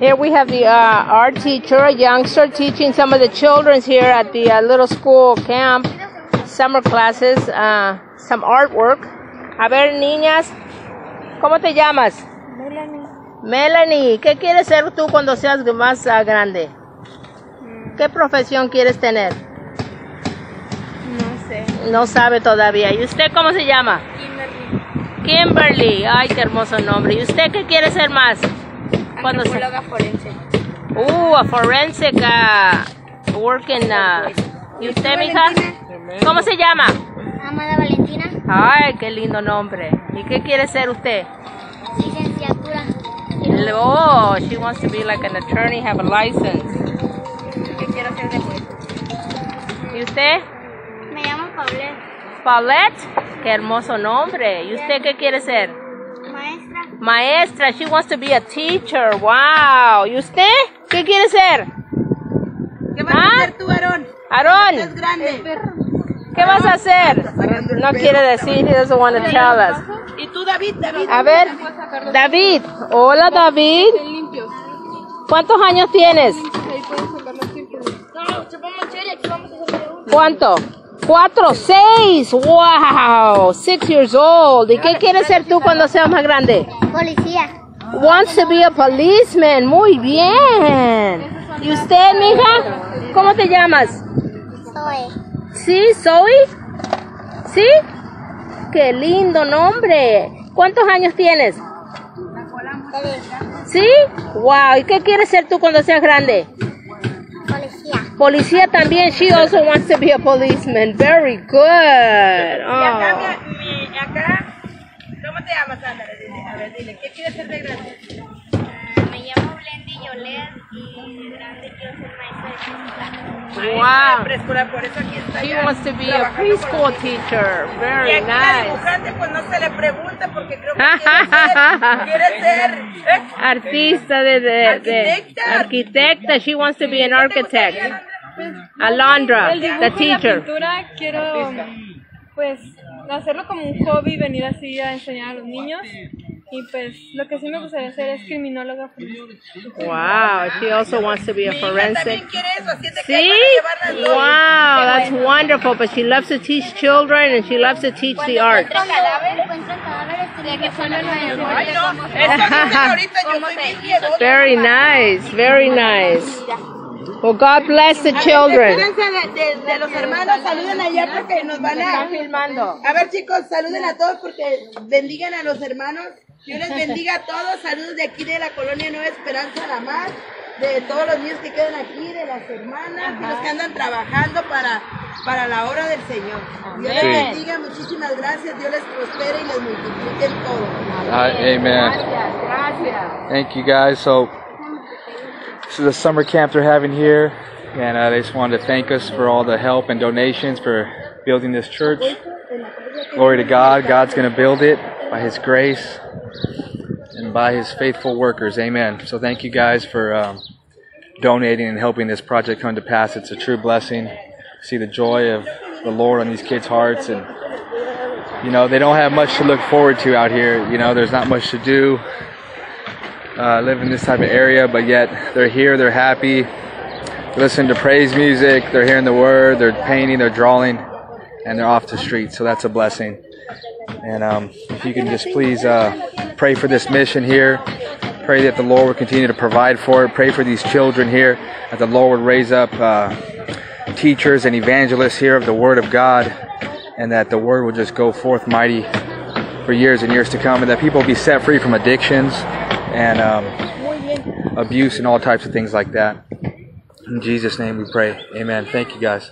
Here we have the uh, art teacher, a youngster, teaching some of the children here at the uh, little school camp, summer classes, uh, some artwork. A ver, niñas, ¿cómo te llamas? Melanie. Melanie, ¿qué quieres ser tú cuando seas más ah, grande? ¿Qué profesión quieres tener? No sé. No sabe todavía. ¿Y usted cómo se llama? Kimberly. Kimberly. Ay, qué hermoso nombre. ¿Y usted qué quiere ser más? Cuando se- forense. Uh, a forensic uh, working. Uh, ¿Y usted, mija? ¿Cómo se llama? Amada Valentina. Ay, qué lindo nombre. ¿Y qué quiere ser usted? Licenciatura. Oh, she wants to be like an attorney, have a license. ¿Qué quiero ser después? ¿Y usted? Me llamo Paulette. Paulette. Qué hermoso nombre. ¿Y usted qué quiere ser? Maestra. Maestra. She wants to be a teacher. Wow. ¿Y usted? ¿Qué quiere ser? ¿Qué vas ¿Ah? a hacer tú, Aarón? Aarón. Es grande. ¿Qué vas a hacer? No quiere decir. He doesn't want to tell us. ¿Y tú, David? David. A ver, David. Hola, David. ¿Cuántos años tienes? ¿Cuánto? Cuatro, seis. Wow, six years old. ¿Y qué quieres ser tú cuando seas más grande? Policía. Wants to be a policeman. Muy bien. ¿Y usted, mija? ¿Cómo te llamas? Soy. ¿Sí, Zoe? ¿Sí? Qué lindo nombre. ¿Cuántos años tienes? ¿Sí? Wow. ¿Y qué quieres ser tú cuando seas grande? Policía. También. She also wants to be a policeman. Very good. Y acá, Oh. mi, mi- acá, ¿cómo te llamas, Ándale, dile, a ver, dile, ¿qué quieres ser de grande? me llamo Blendy Yolet y de grande quiero ser maestra de Wow. preescolar, por eso aquí está She wants to be a preschool teacher. Y Very aquí la nice. dibujante, pues no se le pregunta porque creo que quiere ser, quiere ser. Artista de, de, de Arquitecta. She wants to be an architect. Alondra, El dibujo the y la teacher. pintura quiero pues hacerlo como un hobby, venir así a enseñar a los niños y pues lo que sí me gustaría hacer es criminóloga forense. Wow, she also wants to be a forensic. dos. Wow, that's wonderful. But she loves to teach children and she loves to teach the art. Que. Very nice, very nice. Well, God bless the children. De, de- de los hermanos, saluden allá porque nos van a... filmando. A ver chicos, saluden a todos porque bendigan a los hermanos. Dios les bendiga a todos. Saludos de aquí de la colonia Nueva Esperanza La Mar, de todos los niños que quedan aquí, de las hermanas, y los que andan trabajando para, para la obra del Señor. Dios les Amén. bendiga, muchísimas gracias. Dios les prospere y les multiplique todo. Uh, amen. Thank you guys. So, this is a summer camp they're having here, and uh, they just wanted to thank us for all the help and donations for building this church. Glory to God. God's going to build it by His grace and by His faithful workers. Amen. So, thank you guys for um, donating and helping this project come to pass. It's a true blessing. See the joy of the Lord on these kids' hearts. And you know they don't have much to look forward to out here. You know there's not much to do uh, live in this type of area but yet they're here they're happy. They listen to praise music they're hearing the word they're painting they're drawing and they're off the street. So that's a blessing. And um, if you can just please uh, pray for this mission here. Pray that the lord will continue to provide for it. Pray for these children here that the lord would raise up uh, teachers and evangelists here of the word of god and that the word will just go forth mighty for years and years to come, and that people will be set free from addictions and um, abuse and all types of things like that. In Jesus' name we pray. Amen. Thank you guys.